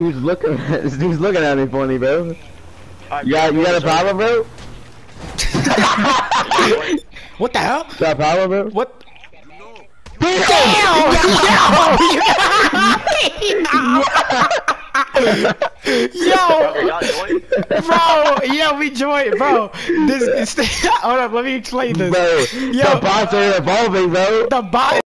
Who's looking? This dude's looking at me funny, bro. Right, You got, you got a problem, bro? What the hell? Got a problem, bro? What? Yo, bro, Yeah, we joined, bro. This, this, hold up, let me explain this. Bro, Yo. the bots are evolving, bro. The bots.